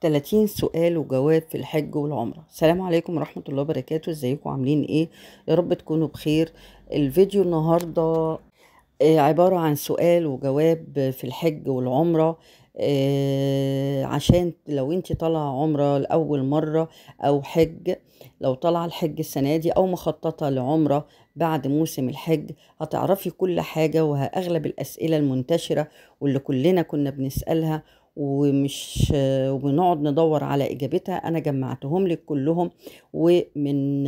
30 سؤال وجواب في الحج والعمرة. السلام عليكم ورحمة الله وبركاته. إزيكم؟ عاملين إيه؟ يا رب تكونوا بخير. الفيديو النهاردة آه، عبارة عن سؤال وجواب في الحج والعمرة. آه، عشان لو انت طالعة عمرة لأول مرة أو حج لو طالعة الحج السنة دي أو مخططة لعمرة بعد موسم الحج هتعرفي كل حاجة وأغلب الأسئلة المنتشرة واللي كلنا كنا بنسألها ومش وبنقعد ندور على إجابتها أنا جمعتهم لك كلهم ومن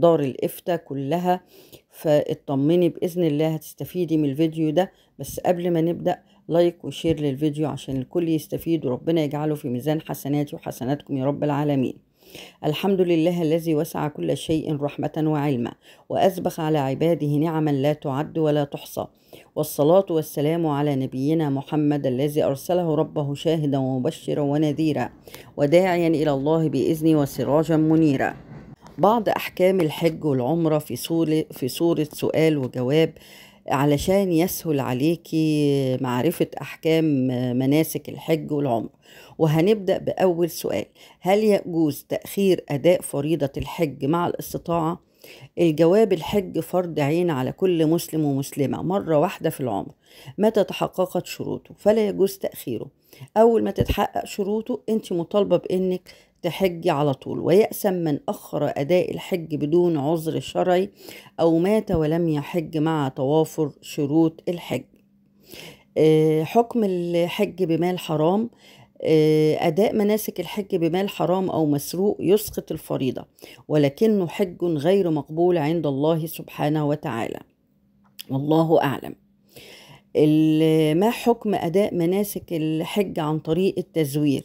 دار الإفتاء كلها فاطمني بإذن الله هتستفيدي من الفيديو ده. بس قبل ما نبدأ like و share للفيديو عشان الكل يستفيد وربنا يجعله في ميزان حسناتي وحسناتكم يا رب العالمين. الحمد لله الذي وسع كل شيء رحمة وعلما وأسبغ على عباده نعما لا تعد ولا تحصى. والصلاة والسلام على نبينا محمد الذي أرسله ربه شاهدا ومبشرا ونذيرا وداعيا إلى الله بإذنه وسراجا منيرا. بعض أحكام الحج والعمرة في صورة, في صورة سؤال وجواب علشان يسهل عليكي معرفة أحكام مناسك الحج والعمرة وهنبدأ بأول سؤال هل يجوز تأخير أداء فريضة الحج مع الاستطاعة؟ الجواب الحج فرض عين على كل مسلم ومسلمة مرة واحدة في العمر متى تحققت شروطه فلا يجوز تأخيره. أول ما تتحقق شروطه أنت مطالبة بأنك تحجي على طول ويأسم من أخر أداء الحج بدون عذر شرعي أو مات ولم يحج مع توافر شروط الحج. حكم الحج بمال حرام أداء مناسك الحج بمال حرام أو مسروق يسقط الفريضة ولكنه حج غير مقبول عند الله سبحانه وتعالى. والله أعلم. ما حكم أداء مناسك الحج عن طريق التزوير؟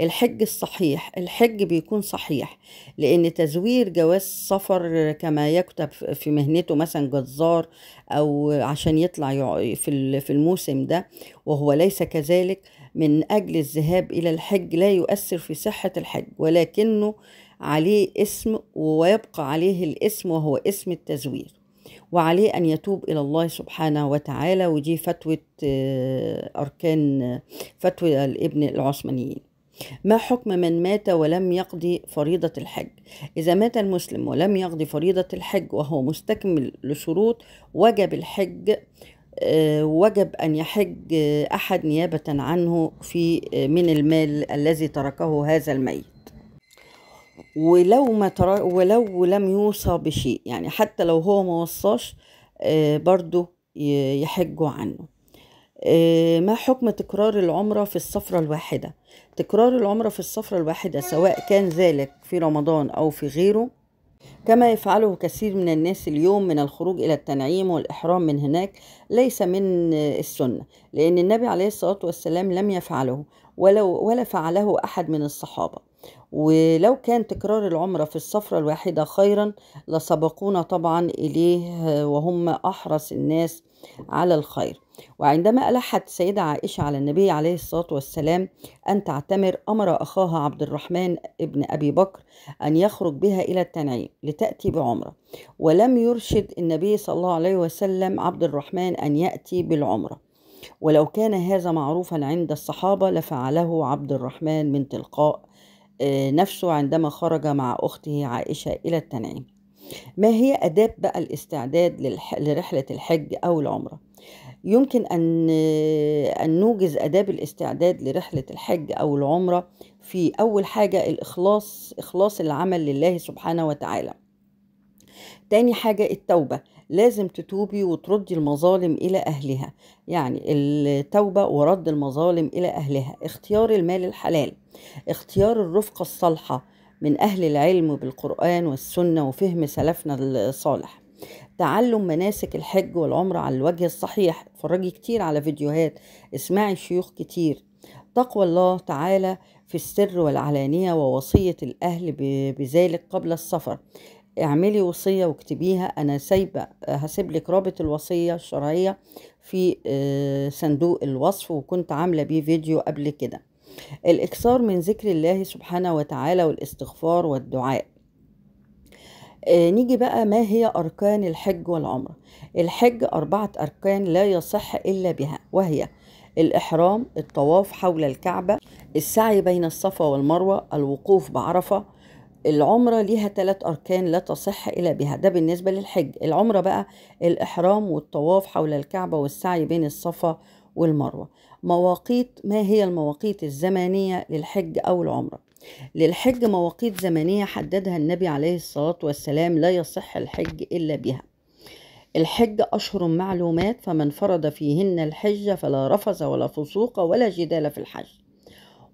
الحج الصحيح الحج بيكون صحيح لأن تزوير جواز سفر كما يكتب في مهنته مثلا جزار أو عشان يطلع في الموسم ده وهو ليس كذلك من أجل الذهاب إلى الحج لا يؤثر في صحة الحج ولكنه عليه اسم ويبقى عليه الاسم وهو اسم التزوير. وعليه أن يتوب إلى الله سبحانه وتعالى. ودي فتوى أركان فتوى الابن العثمانيين. ما حكم من مات ولم يقضي فريضة الحج؟ إذا مات المسلم ولم يقضي فريضة الحج وهو مستكمل لشروط وجب الحج وجب أن يحج أحد نيابة عنه في من المال الذي تركه هذا الميت. ولو ما ترى ولو لم يوصى بشيء يعني حتى لو هو ما وصاش برضه يحجوا عنه. ما حكم تكرار العمرة في السفرة الواحدة؟ تكرار العمرة في السفرة الواحدة سواء كان ذلك في رمضان أو في غيره كما يفعله كثير من الناس اليوم من الخروج إلى التنعيم والإحرام من هناك ليس من السنة لأن النبي عليه الصلاة والسلام لم يفعله ولو ولا فعله أحد من الصحابة. ولو كان تكرار العمرة في السفرة الواحدة خيرا لسبقونا طبعا إليه وهم أحرص الناس على الخير. وعندما ألحت السيدة عائشة على النبي عليه الصلاة والسلام أن تعتمر أمر أخاها عبد الرحمن ابن أبي بكر أن يخرج بها إلى التنعيم لتأتي بعمرة. ولم يرشد النبي صلى الله عليه وسلم عبد الرحمن أن يأتي بالعمرة. ولو كان هذا معروفا عند الصحابة لفعله عبد الرحمن من تلقاء نفسه عندما خرج مع أخته عائشة إلى التنعيم. ما هي أداب بقى الاستعداد لرحلة الحج أو العمرة؟ يمكن أن أن نوجز أداب الاستعداد لرحلة الحج أو العمرة في أول حاجة الإخلاص إخلاص العمل لله سبحانه وتعالى. تاني حاجة التوبة. لازم تتوبي وتردي المظالم إلى أهلها. يعني التوبة ورد المظالم إلى أهلها. اختيار المال الحلال. اختيار الرفقة الصالحة من أهل العلم بالقرآن والسنة وفهم سلفنا الصالح. تعلم مناسك الحج والعمرة على الوجه الصحيح. اتفرجي كتير على فيديوهات. اسمعي شيوخ كتير. تقوى الله تعالى في السر والعلانية ووصية الأهل بذلك قبل السفر. اعملي وصية واكتبيها أنا سايبة هسيب لك رابط الوصية الشرعية في صندوق الوصف وكنت عاملة بيه فيديو قبل كده. الإكثار من ذكر الله سبحانه وتعالى والاستغفار والدعاء. آه نيجي بقى ما هي أركان الحج والعمرة؟ الحج أربعة أركان لا يصح إلا بها وهي الإحرام الطواف حول الكعبة السعي بين الصفا والمروة الوقوف بعرفة العمرة ليها ثلاث أركان لا تصح إلا بها. ده بالنسبة للحج. العمرة بقى الإحرام والطواف حول الكعبة والسعي بين الصفا والمروة. مواقيت ما هي المواقيت الزمانية للحج أو العمرة؟ للحج مواقيت زمنية حددها النبي عليه الصلاة والسلام لا يصح الحج إلا بها. الحج أشهر معلومات فمن فرض فيهن الحج فلا رفث ولا فسوق ولا جدال في الحج.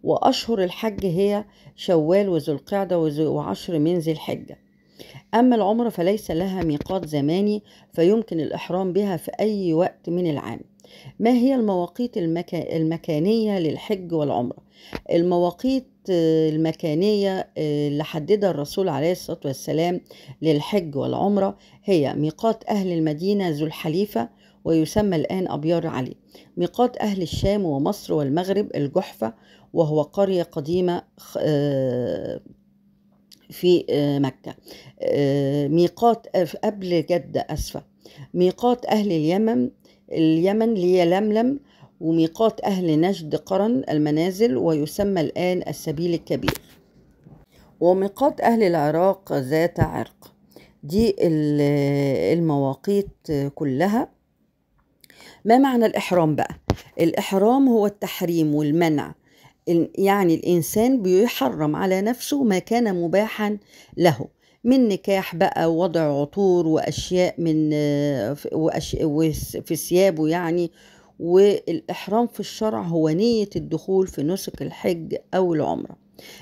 وأشهر الحج هي شوال وذو القعدة وعشر من ذي الحجة. أما العمرة فليس لها ميقات زماني فيمكن الإحرام بها في أي وقت من العام. ما هي المواقيت المكا... المكانية للحج والعمرة؟ المواقيت المكانية اللي حددها الرسول عليه الصلاة والسلام للحج والعمرة هي ميقات أهل المدينة ذو الحليفة ويسمى الآن أبيار علي. ميقات أهل الشام ومصر والمغرب الجحفة وهو قرية قديمة في مكة. ميقات قبل جدة أسفة. ميقات أهل اليمن اليمن ليلملم وميقات أهل نجد قرن المنازل ويسمى الآن السبيل الكبير. وميقات أهل العراق ذات عرق. دي المواقيت كلها. ما معنى الإحرام بقى؟ الإحرام هو التحريم والمنع. يعني الإنسان بيحرم على نفسه ما كان مباحا له. من نكاح بقى ووضع عطور وأشياء من في ثيابه يعني. والإحرام في الشرع هو نية الدخول في نسك الحج أو العمرة.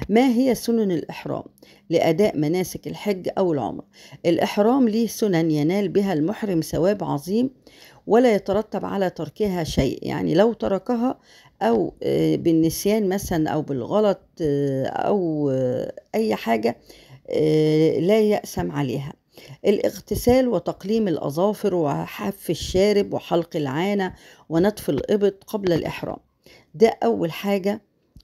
ما هي سنن الإحرام؟ لأداء مناسك الحج أو العمرة. الإحرام ليه سنن ينال بها المحرم ثواب عظيم ولا يترتب على تركها شيء. يعني لو تركها أو بالنسيان مثلا أو بالغلط أو أي حاجة لا يأسم عليها. الاغتسال وتقليم الأظافر وحف الشارب وحلق العانة ونتف الإبط قبل الإحرام. ده أول حاجة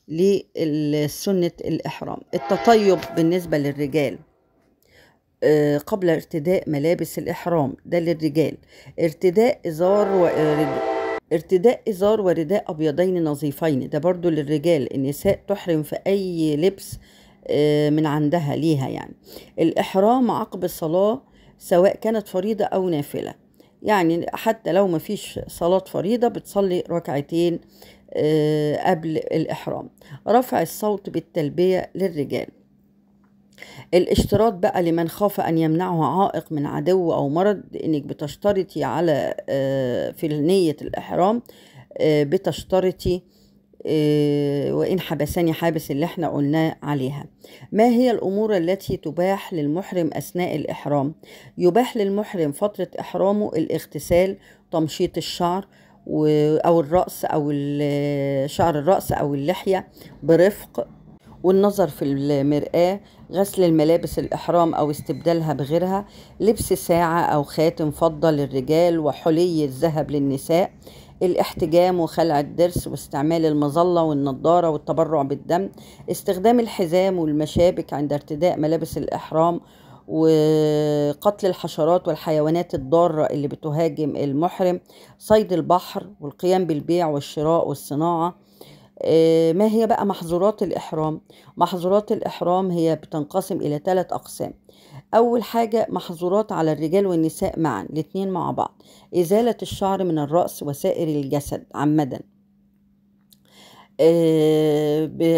لسنة الإحرام. التطيب بالنسبة للرجال. قبل ارتداء ملابس الإحرام. ده للرجال. ارتداء إزار و... ارتداء إزار ورداء أبيضين نظيفين. ده برضو للرجال. النساء تحرم في أي لبس من عندها ليها يعني. الإحرام عقب الصلاة سواء كانت فريضة أو نافلة. يعني حتى لو ما فيش صلاة فريضة بتصلي ركعتين قبل الإحرام. رفع الصوت بالتلبية للرجال. الاشتراط بقى لمن خاف أن يمنعه عائق من عدو أو مرض إنك بتشترطي على في نية الإحرام بتشترطي وإن حبسني حابس اللي إحنا قلناه عليها. ما هي الأمور التي تباح للمحرم أثناء الإحرام؟ يباح للمحرم فترة إحرامه الاغتسال تمشيط الشعر أو الرأس أو شعر الرأس أو اللحية برفق والنظر في المرآة غسل الملابس الإحرام أو استبدالها بغيرها لبس ساعة أو خاتم فضة للرجال وحلي الذهب للنساء الاحتجام وخلع الضرس واستعمال المظلة والنضارة والتبرع بالدم استخدام الحزام والمشابك عند ارتداء ملابس الإحرام وقتل الحشرات والحيوانات الضارة اللي بتهاجم المحرم صيد البحر والقيام بالبيع والشراء والصناعة ما هي بقى محظورات الإحرام؟ محظورات الإحرام هي بتنقسم إلى ثلاث أقسام. أول حاجة محظورات على الرجال والنساء معا الاتنين مع بعض. إزالة الشعر من الرأس وسائر الجسد عمدا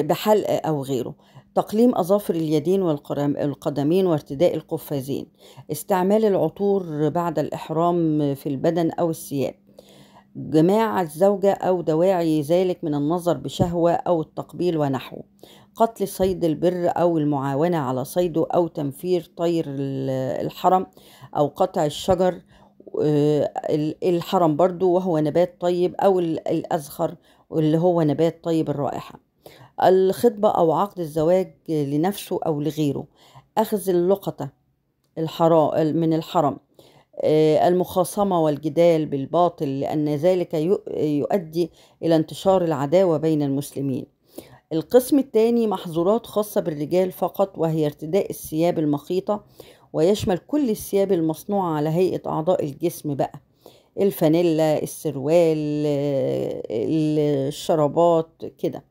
بحلق أو غيره. تقليم أظافر اليدين والقدمين وارتداء القفازين. استعمال العطور بعد الإحرام في البدن أو الثياب. جماع الزوجة أو دواعي ذلك من النظر بشهوة أو التقبيل ونحوه. قتل صيد البر أو المعاونة على صيده أو تنفير طير الحرم أو قطع الشجر الحرم برضو وهو نبات طيب أو الأزخر اللي هو نبات طيب الرائحة. الخطبة أو عقد الزواج لنفسه أو لغيره. أخذ اللقطة الحرام من الحرم المخاصمة والجدال بالباطل لأن ذلك يؤدي إلى انتشار العداوة بين المسلمين. القسم الثاني محظورات خاصة بالرجال فقط وهي ارتداء الثياب المخيطة ويشمل كل الثياب المصنوعة على هيئة أعضاء الجسم بقى. الفانيلا السروال الشرابات كده.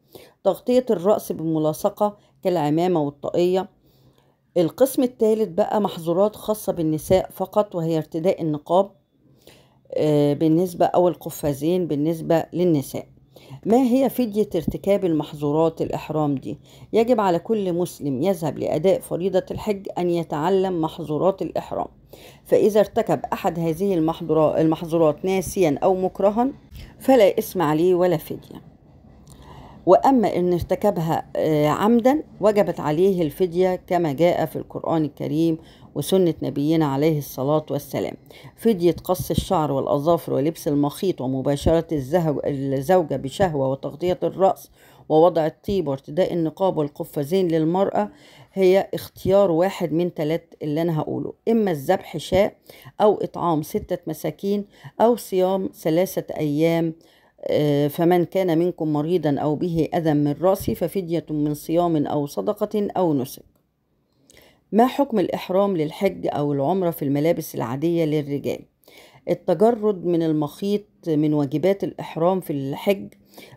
تغطية الرأس بملاصقة كالعمامة والطاقية القسم الثالث بقى محظورات خاصة بالنساء فقط وهي ارتداء النقاب آه، بالنسبة أو القفازين بالنسبة للنساء. ما هي فدية ارتكاب المحظورات الإحرام دي؟ يجب على كل مسلم يذهب لأداء فريضة الحج أن يتعلم محظورات الإحرام. فإذا ارتكب أحد هذه المحظورات ناسيا أو مكرها فلا إثم عليه ولا فدية. وأما إن ارتكبها آه، عمدا وجبت عليه الفدية كما جاء في القرآن الكريم وسنة نبينا عليه الصلاة والسلام. فدية قص الشعر والأظافر ولبس المخيط ومباشرة الزوجة بشهوة وتغطية الرأس ووضع الطيب وارتداء النقاب والقفازين للمرأة هي اختيار واحد من ثلاث اللي أنا هقوله. إما الذبح شاء أو إطعام ستة مساكين أو صيام ثلاثة أيام فمن كان منكم مريضا أو به أذى من رأسه ففدية من صيام أو صدقة أو نسك. ما حكم الإحرام للحج أو العمرة في الملابس العادية للرجال؟ التجرد من المخيط من واجبات الإحرام في الحج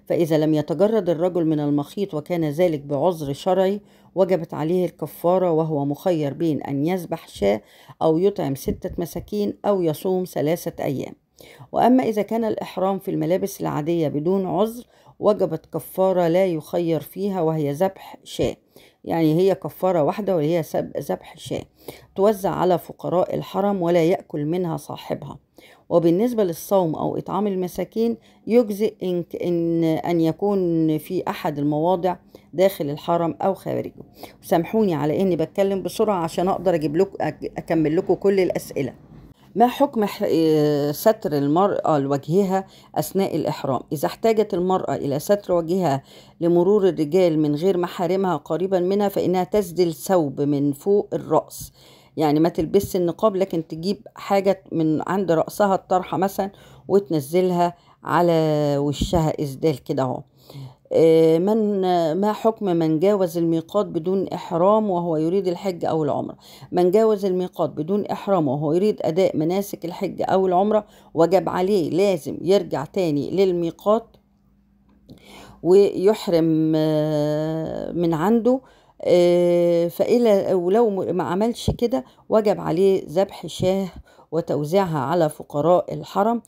فإذا لم يتجرد الرجل من المخيط وكان ذلك بعذر شرعي وجبت عليه الكفارة وهو مخير بين أن يذبح شاة أو يطعم ستة مساكين أو يصوم ثلاثة أيام. وأما إذا كان الإحرام في الملابس العادية بدون عذر وجبت كفارة لا يخير فيها وهي ذبح شاة. يعني هي كفارة واحدة وهي ذبح شاة. توزع على فقراء الحرم ولا يأكل منها صاحبها. وبالنسبة للصوم أو إطعام المساكين يجزئ إن, إن, أن يكون في أحد المواضع داخل الحرم أو خارجه. سامحوني على إني بتكلم بسرعة عشان أقدر أجيب لكم أكمل لكم كل الأسئلة. ما حكم آه، ستر المرأة لوجهها أثناء الإحرام؟ إذا احتاجت المرأة إلى ستر وجهها لمرور الرجال من غير محارمها قريبا منها فإنها تسدل ثوب من فوق الرأس يعني ما تلبسش النقاب لكن تجيب حاجة من عند رأسها الطرحة مثلا وتنزلها على وشها إسدال كده آه، من ما حكم من جاوز الميقات بدون إحرام وهو يريد الحج أو العمرة؟ من جاوز الميقات بدون إحرام وهو يريد أداء مناسك الحج أو العمرة وجب عليه لازم يرجع تاني للميقات ويحرم آه، من عنده آه، فإلى ولو ما عملش كده وجب عليه ذبح شاه وتوزيعها على فقراء الحرم. آه،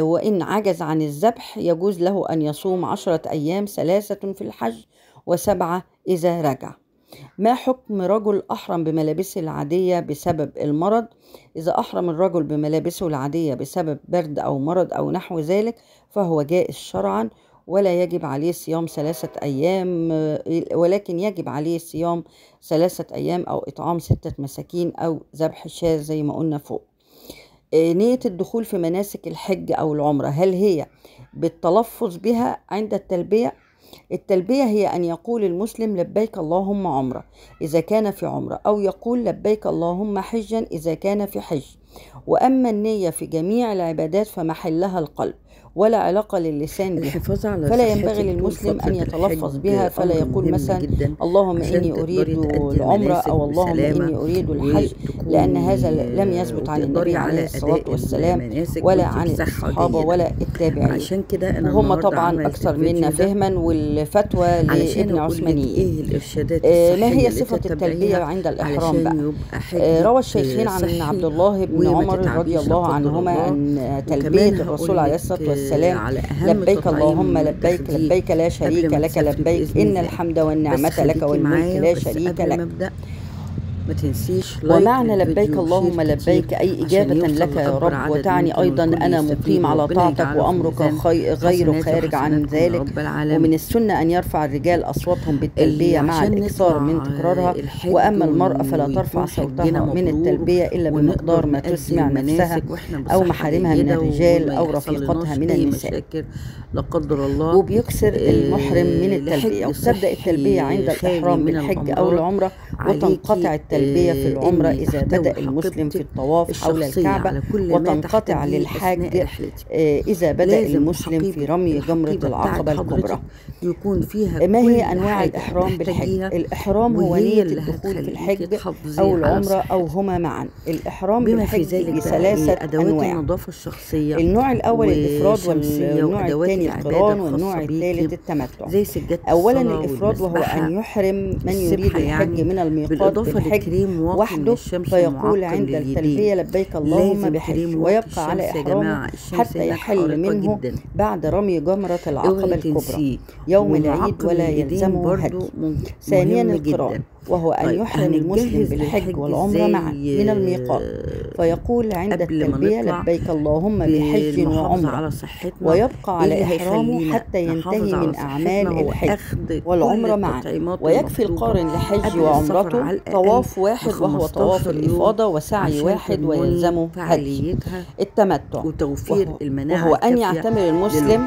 وإن عجز عن الذبح يجوز له أن يصوم عشرة أيام ثلاثة في الحج وسبعة إذا رجع. ما حكم رجل أحرم بملابسه العادية بسبب المرض؟ إذا أحرم الرجل بملابسه العادية بسبب برد أو مرض أو نحو ذلك فهو جائز شرعا ولا يجب عليه صيام ثلاثة أيام ولكن يجب عليه صيام ثلاثة أيام أو إطعام ستة مساكين أو ذبح شاة زي ما قلنا فوق. آه، نية الدخول في مناسك الحج أو العمرة هل هي بالتلفظ بها عند التلبية؟ التلبية هي أن يقول المسلم لبيك اللهم عمرة إذا كان في عمرة أو يقول لبيك اللهم حجا إذا كان في حج وأما النية في جميع العبادات فمحلها القلب ولا علاقة للسان بها. فلا ينبغي للمسلم أن يتلفظ بها فلا يقول مثلا اللهم إني أريد العمرة أو اللهم إني أريد الحج لأن هذا لم يثبت عن النبي عليه الصلاة والسلام ولا عن الصحابة ولا التابعين. عشان كده أنا هم طبعا أكثر منا فهما والفتوى لابن عثمانيين. إيه ما هي صفة التلبية عند الإحرام بقى؟ آه، روى الشيخين عن عبد الله بن عمر رضي الله عنهما أن تلبية الرسول عليه الصلاة والسلام والسلام. لبيك اللهم لبيك لبيك لا شريك لك لبيك إن الحمد والنعمة لك والملك لا شريك لك. ما تنسيش ومعنى لبيك اللهم لبيك أي إجابة لك يا رب. وتعني أيضا أنا مقيم على طاعتك وأمرك غير خارج عن ذلك. ومن السنة أن يرفع الرجال أصواتهم بالتلبية مع الإكثار من تكرارها. وأما المرأة فلا ترفع صوتها من التلبية إلا بمقدار ما تسمع نفسها أو محارمها من الرجال أو رفيقتها من النساء. لا قدر الله وبيكسر المحرم من التلبية. وتبدأ التلبية عند الإحرام بالحج أو العمرة. وتنقطع التلبية في آه، العمرة إذا بدأ المسلم في الطواف حول الكعبة وتنقطع للحاج آه، إذا بدأ المسلم في رمي جمرة العقبة الكبرى. يكون فيها ما هي أنواع الإحرام بالحج؟ الإحرام هو نية الدخول في الحج أو العمرة أو هما معا. الإحرام بما في ذلك أدوات أنواع. النظافة الشخصية النوع الأول الإفراد والنوع الثاني القران والنوع الثالث التمتع. أولا الإفراد وهو أن يحرم من يريد الحج يعني من بالإضافة بالحج لكريم واقي من وحده الشمس فيقول عند التلبية لبيك اللهم بحج ويبقى على إحرامه حتى يحل منه جدا. بعد رمي جمرة العقبة الكبرى. يوم العيد ولا يلزمه هدي. ثانيا جدا. وهو أن طيب يحرم المسلم بالحج والعمرة معا من الميقات. فيقول عند التلبية لبيك اللهم بحج وعمرة. على صحتنا. ويبقى على اللي إحرامه حتى ينتهي على من أعمال الحج والعمرة معا ويكفي القارن لحج وعمرته على طواف واحد وهو طواف 15 يوم الإفاضة وسعي واحد ويلزمه هدي التمتع. وتوفير وهو, المناعة وهو أن يعتمر المسلم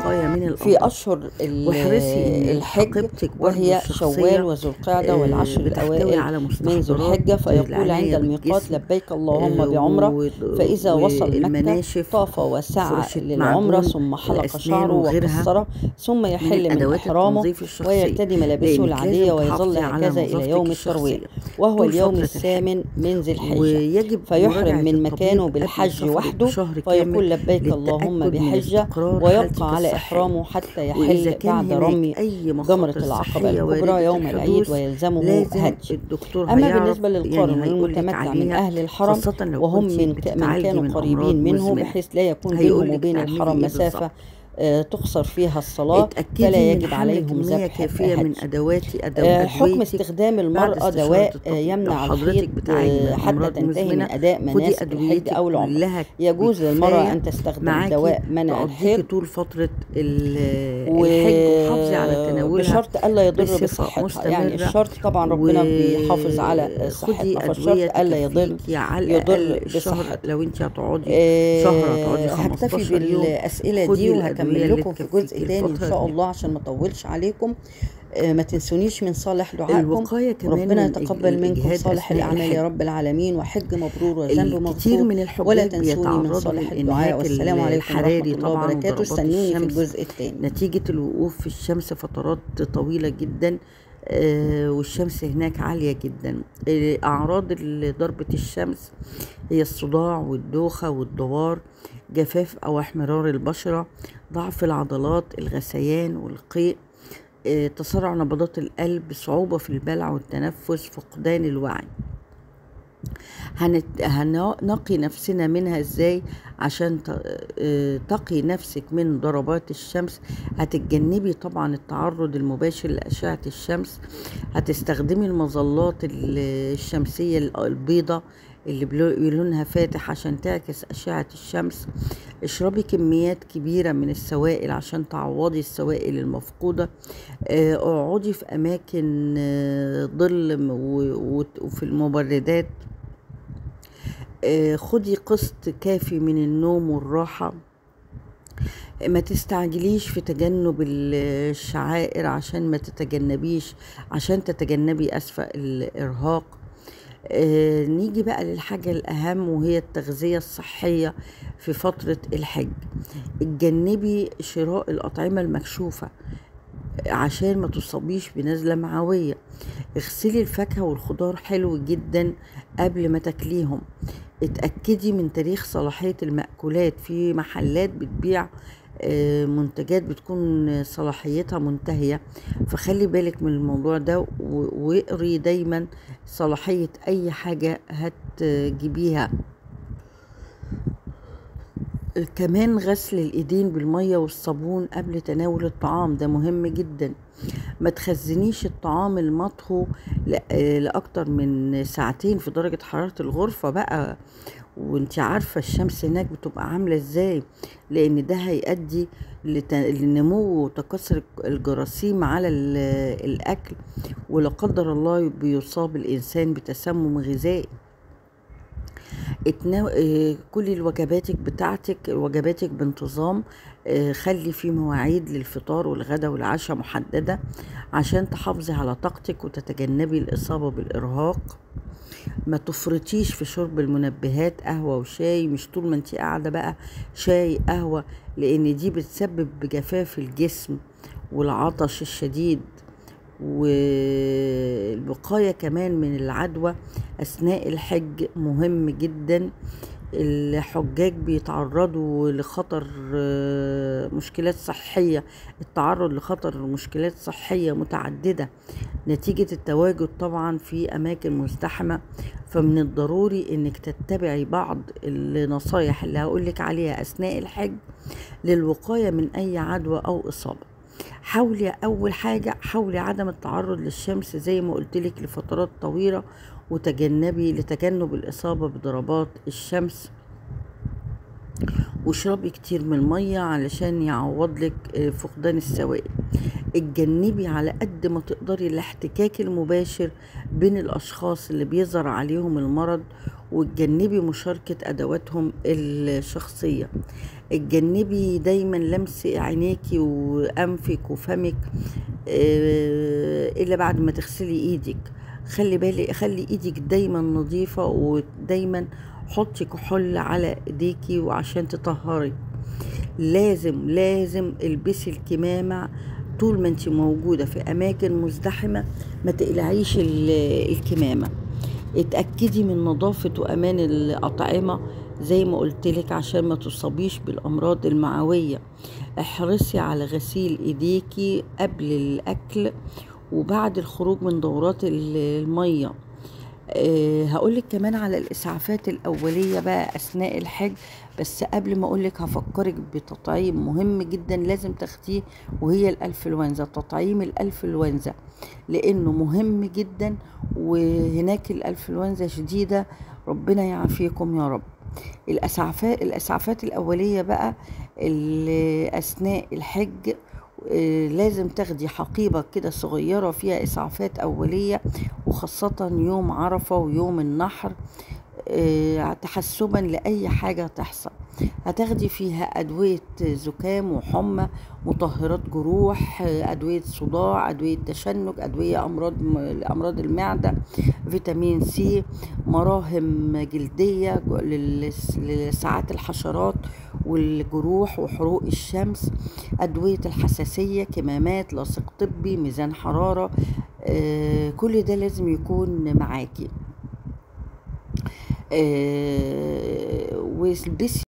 في أشهر الحج وهي شوال وذو القعدة آه، والعشر بتحتوي الأوائل على من ذو مستحضرات الحجة فيقول عند الميقات لبيك اللهم آه، بعمرة فإذا وصل مكة طاف وسعى للعمرة ثم حلق الأسنان شعره وقصره ثم يحل من إحرامه ويرتدي ملابسه العادية ويظل هكذا إلى يوم التروية الشخصية وهو اليوم الثامن من ذي الحجة. فيحرم من مكانه بالحج وحده فيقول لبيك اللهم بحجة ويبقى على إحرامه حتى يحل بعد رمي جمرة العقبة الكبرى يوم العيد ويلزمه لازم هدي الدكتور أما بالنسبة للقارن يعني هيقولك والمتمتع من أهل الحرم وهم من من كانوا قريبين منه بحيث لا يكون بينهم وبين الحرم إيه مسافة. تقصر فيها الصلاة فلا يجب عليهم ذبح كافية من هدي أدوات أدو آه، حكم استخدام المرأة دواء آه، يمنع الحيض آه، حتى تنتهي من أداء مناسك الحج أدويتك أو العمرة كلها يجوز للمرأة أن تستخدم دواء منع الحيض. طول فترة ال- الحج وحافظي على تناولها وبشرط ألا يضر بصحتها. يعني الشرط طبعا ربنا بيحافظ على صحتنا فالشرط ألا يضر يضر بصحتها لو أنت هتقعدي آه، شهر هتقعدي هكتفي 15 يوم. بالأسئلة خدي دي وهكمل اللي لكم في جزء تاني الفترة شاء الله عشان ما أطولش عليكم. آه، ما تنسونيش من صالح دعائكم. ربنا يتقبل منكم صالح الحج يا رب العالمين. وحج مبرور وذنب مغفور. من ولا تنسوني من صالح الدعاء. والسلام عليكم ورحمة الحراري الله وبركاته. استنوني في الجزء الثاني نتيجة الوقوف في الشمس فترات طويلة جدا. والشمس هناك عالية جدا. آه، أعراض ضربة الشمس هي الصداع والدوخة والدوار جفاف أو احمرار البشرة ضعف العضلات الغثيان والقيء آه، تسارع نبضات القلب صعوبة في البلع والتنفس فقدان الوعي. هنقي نفسنا منها إزاي عشان. آه، تقي نفسك من ضربات الشمس. هتتجنبي طبعا التعرض المباشر لأشعة الشمس. هتستخدمي المظلات ال- الشمسية ال- البيضة اللي لونها فاتح عشان تعكس أشعة الشمس. اشربي كميات كبيرة من السوائل عشان تعوضي السوائل المفقودة. آه، اقعدي في أماكن آه، ظل وفي المبردات. خدي قسط كافي من النوم والراحة. ما تستعجليش في تجنب الشعائر عشان ما تتجنبيش عشان تتجنبي أسفة الإرهاق. آه نيجي بقى للحاجة الأهم وهي التغذية الصحية في فترة الحج. اتجنبي شراء الأطعمة المكشوفة. عشان ما تصابيش بنزلة معوية. اغسلي الفاكهة والخضار حلو جدا قبل ما تاكليهم. اتأكدي من تاريخ صلاحية المأكولات. في محلات بتبيع آه، منتجات بتكون صلاحيتها منتهية. فخلي بالك من الموضوع ده واقري دايما صلاحية أي حاجة هتجيبيها. كمان غسل الإيدين بالمية والصابون قبل تناول الطعام ده مهم جدا. ما تخزنيش الطعام المطهو لأكتر من ساعتين في درجة حرارة الغرفة بقى. وانت عارفة الشمس هناك بتبقى عاملة إزاي؟ لأن ده هيؤدي لنمو وتكاثر الجراثيم على ال- الأكل. ولا قدر الله بيصاب الإنسان بتسمم غذائي. اتنا... آه، كلي وجباتك بتاعتك وجباتك بانتظام آه، خلي في مواعيد للفطار والغداء والعشاء محددة عشان تحافظي على طاقتك وتتجنبي الإصابة بالإرهاق. ما تفرطيش في شرب المنبهات قهوة وشاي مش طول ما انت قاعدة بقى شاي قهوة لأن دي بتسبب جفاف الجسم والعطش الشديد. والوقاية كمان من العدوى أثناء الحج مهم جدا. الحجاج بيتعرضوا لخطر آه، مشكلات صحية. التعرض لخطر مشكلات صحية متعددة. نتيجة التواجد طبعا في أماكن مزدحمة. فمن الضروري إنك تتبعي بعض النصايح اللي هقولك عليها أثناء الحج للوقاية من أي عدوى أو إصابة. حاولي أول حاجة حاولي عدم التعرض للشمس زي ما قلتلك لفترات طويلة وتجنبي لتجنب الإصابة بضربات الشمس. واشربي كتير من المية علشان يعوض لك آه، فقدان السوائل. اتجنبي على قد ما تقدري الاحتكاك المباشر بين الأشخاص اللي بيظهر عليهم المرض وتجنبي مشاركة أدواتهم الشخصية. اتجنبي دايما لمس عينيكي وانفك وفمك آه، إلا بعد ما تغسلي إيدك. خلي بالي خلي إيدك دايما نظيفة ودايما حطي كحول على ايديكي وعشان تطهري. لازم لازم البسي الكمامة طول ما انت موجودة في أماكن مزدحمة ما تقلعيش ال- الكمامة. اتأكدي من نظافة وأمان الأطعمة زي ما قلتلك عشان ما تصابيش بالأمراض المعوية. احرصي على غسيل إيديكي قبل الأكل وبعد الخروج من دورات ال- المية. أه هقولك كمان على الإسعافات الأولية بقى أثناء الحج. بس قبل ما أقولك هفكرك بتطعيم مهم جدا لازم تاخديه وهي الأنفلونزا تطعيم الأنفلونزا لأنه مهم جدا وهناك الأنفلونزا شديدة ربنا يعافيكم يا رب. الإسعافات الإسعافات الأولية بقى اللي أثناء الحج آه، لازم تاخدي حقيبة كده صغيرة فيها إسعافات أولية وخاصة يوم عرفة ويوم النحر. تحسبا لأي حاجة تحصل. هتاخدي فيها أدوية زكام وحمى مطهرات جروح آه، أدوية صداع أدوية تشنج أدوية أمراض أمراض المعدة فيتامين سي مراهم جلدية لسعات الحشرات والجروح وحروق الشمس أدوية الحساسية كمامات لاصق طبي ميزان حرارة آه، كل ده لازم يكون معاكي. آه، والبسي